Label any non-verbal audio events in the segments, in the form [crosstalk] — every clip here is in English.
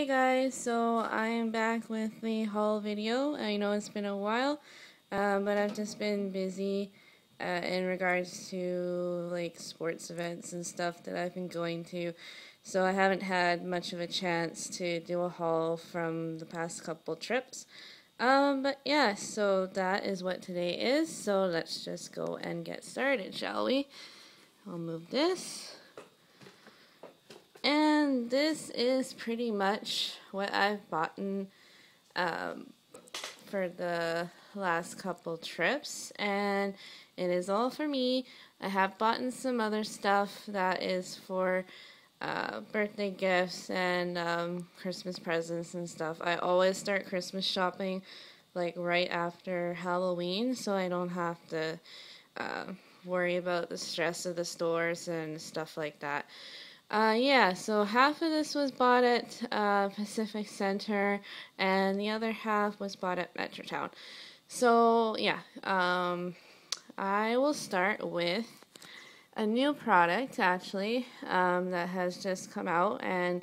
Hey guys, so I am back with the haul video. I know it's been a while, um, but I've just been busy uh, in regards to like sports events and stuff that I've been going to. So I haven't had much of a chance to do a haul from the past couple trips. Um, but yeah, so that is what today is. So let's just go and get started, shall we? I'll move this. And this is pretty much what I've bought um, for the last couple trips. And it is all for me. I have bought some other stuff that is for uh, birthday gifts and um, Christmas presents and stuff. I always start Christmas shopping like right after Halloween so I don't have to uh, worry about the stress of the stores and stuff like that. Uh, yeah, so half of this was bought at uh, Pacific Center, and the other half was bought at Metrotown. So, yeah, um, I will start with a new product, actually, um, that has just come out, and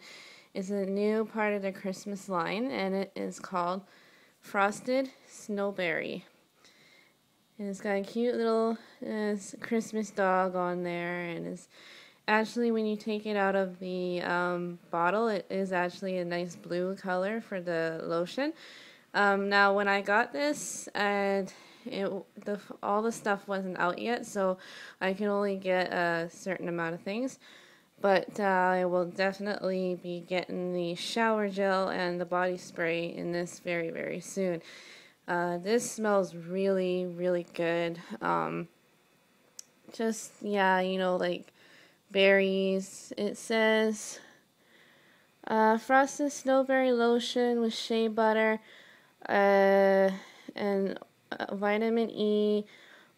is a new part of the Christmas line, and it is called Frosted Snowberry. And it's got a cute little uh, Christmas dog on there, and it's actually when you take it out of the um, bottle it is actually a nice blue color for the lotion. Um, now when I got this and it the all the stuff wasn't out yet so I can only get a certain amount of things. But uh, I will definitely be getting the shower gel and the body spray in this very very soon. Uh, this smells really really good. Um, just yeah you know like berries. It says uh, frosted snowberry lotion with shea butter uh, and uh, vitamin E,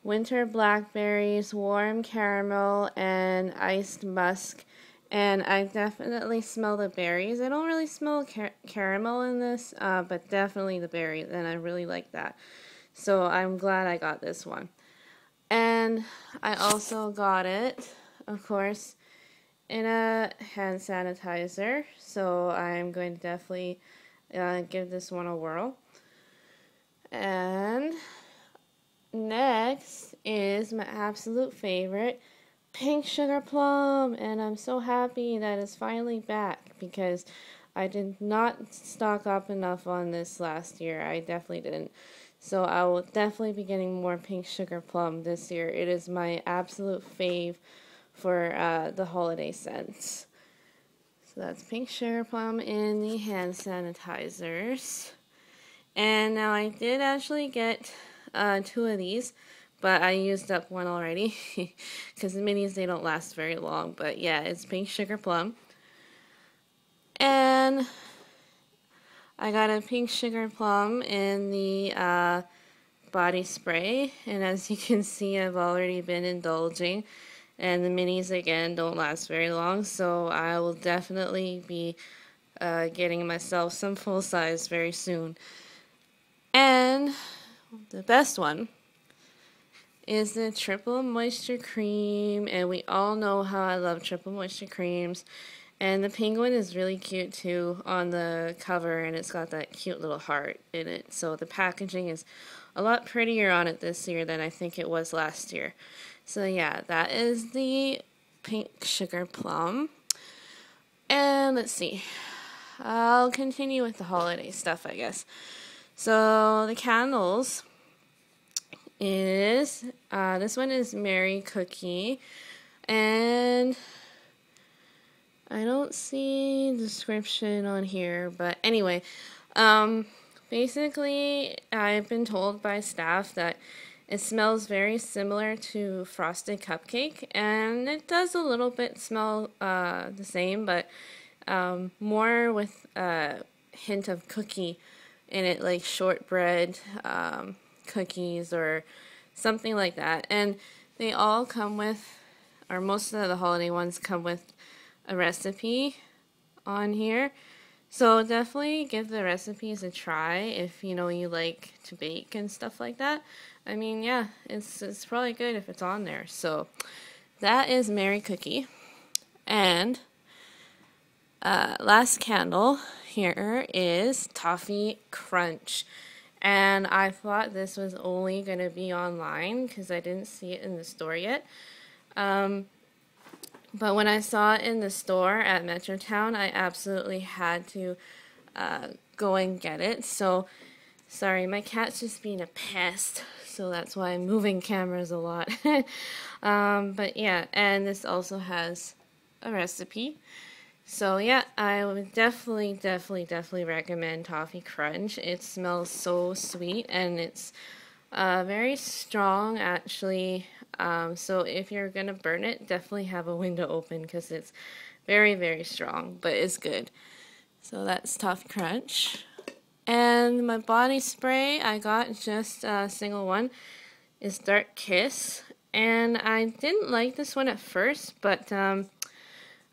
winter blackberries, warm caramel, and iced musk. And I definitely smell the berries. I don't really smell car caramel in this, uh, but definitely the berries, and I really like that. So I'm glad I got this one. And I also got it of course, in a hand sanitizer. So I'm going to definitely uh, give this one a whirl. And next is my absolute favorite, Pink Sugar Plum. And I'm so happy that it's finally back because I did not stock up enough on this last year. I definitely didn't. So I will definitely be getting more Pink Sugar Plum this year. It is my absolute fave for uh, the holiday scents. So that's pink sugar plum in the hand sanitizers. And now I did actually get uh, two of these, but I used up one already [laughs] because the minis they don't last very long. But yeah, it's pink sugar plum. And I got a pink sugar plum in the uh, body spray, and as you can see, I've already been indulging and the minis again don't last very long so I will definitely be uh, getting myself some full size very soon. And the best one is the triple moisture cream and we all know how I love triple moisture creams. And the penguin is really cute too on the cover and it's got that cute little heart in it. So the packaging is a lot prettier on it this year than I think it was last year so yeah, that is the pink sugar plum. And let's see. I'll continue with the holiday stuff, I guess. So the candles is uh, this one is Merry Cookie, and I don't see description on here, but anyway, um, basically I've been told by staff that it smells very similar to frosted cupcake, and it does a little bit smell uh, the same, but um, more with a hint of cookie in it, like shortbread um, cookies or something like that. And they all come with, or most of the holiday ones come with a recipe on here. So definitely give the recipes a try if you know you like to bake and stuff like that. I mean, yeah, it's it's probably good if it's on there. So that is Merry Cookie. And uh, last candle here is Toffee Crunch. And I thought this was only going to be online because I didn't see it in the store yet. Um, but when I saw it in the store at Metrotown, I absolutely had to uh, go and get it. So, sorry, my cat's just being a pest. So that's why I'm moving cameras a lot. [laughs] um, but yeah, and this also has a recipe. So yeah, I would definitely, definitely, definitely recommend Toffee Crunch. It smells so sweet and it's uh, very strong actually. Um, so if you're gonna burn it, definitely have a window open because it's very, very strong, but it's good. So that's Toffee Crunch. And my body spray, I got just a single one, is Dark Kiss. And I didn't like this one at first, but um,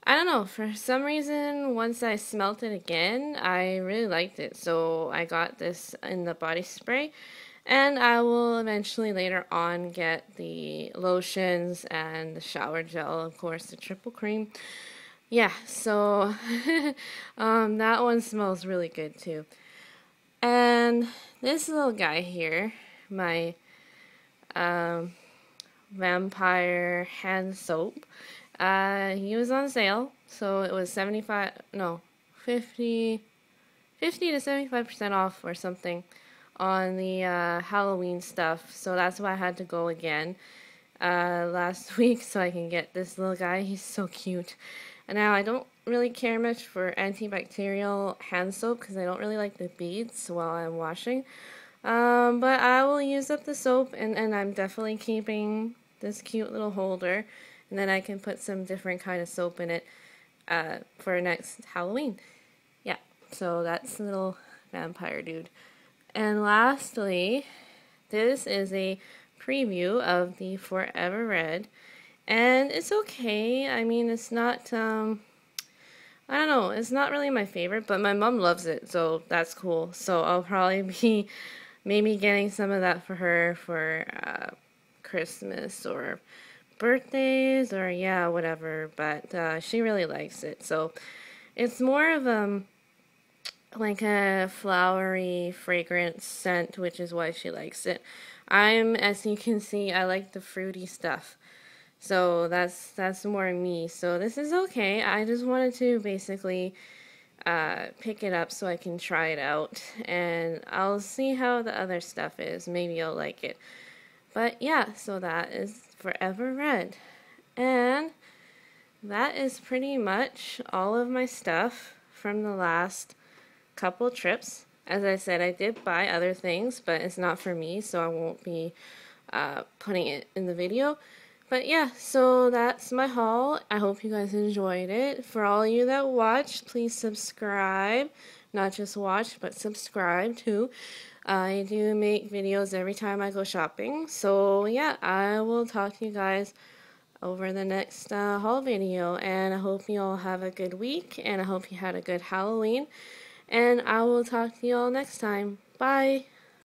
I don't know, for some reason, once I smelt it again, I really liked it. So I got this in the body spray. And I will eventually later on get the lotions and the shower gel, of course, the triple cream. Yeah, so [laughs] um, that one smells really good too. And this little guy here, my um, vampire hand soap, uh, he was on sale, so it was 75, no, 50, 50 to 75% off or something on the uh, Halloween stuff. So that's why I had to go again uh, last [laughs] week so I can get this little guy. He's so cute. And now I don't really care much for antibacterial hand soap because I don't really like the beads while I'm washing. Um, but I will use up the soap and, and I'm definitely keeping this cute little holder and then I can put some different kind of soap in it uh, for next Halloween. Yeah, so that's little vampire dude. And lastly, this is a preview of the Forever Red, and it's okay. I mean, it's not. Um, I don't know. It's not really my favorite, but my mom loves it, so that's cool. So I'll probably [laughs] be maybe getting some of that for her for uh, Christmas or birthdays or yeah, whatever. But uh, she really likes it. So it's more of um like a flowery fragrance scent, which is why she likes it. I'm, as you can see, I like the fruity stuff. So that's that's more me. So this is okay. I just wanted to basically uh, pick it up so I can try it out, and I'll see how the other stuff is. Maybe I'll like it. But yeah, so that is Forever Red. And that is pretty much all of my stuff from the last couple trips. As I said, I did buy other things, but it's not for me, so I won't be uh, putting it in the video. But yeah, so that's my haul. I hope you guys enjoyed it. For all you that watched, please subscribe. Not just watch, but subscribe too. I do make videos every time I go shopping. So yeah, I will talk to you guys over the next uh, haul video. And I hope you all have a good week. And I hope you had a good Halloween. And I will talk to you all next time. Bye.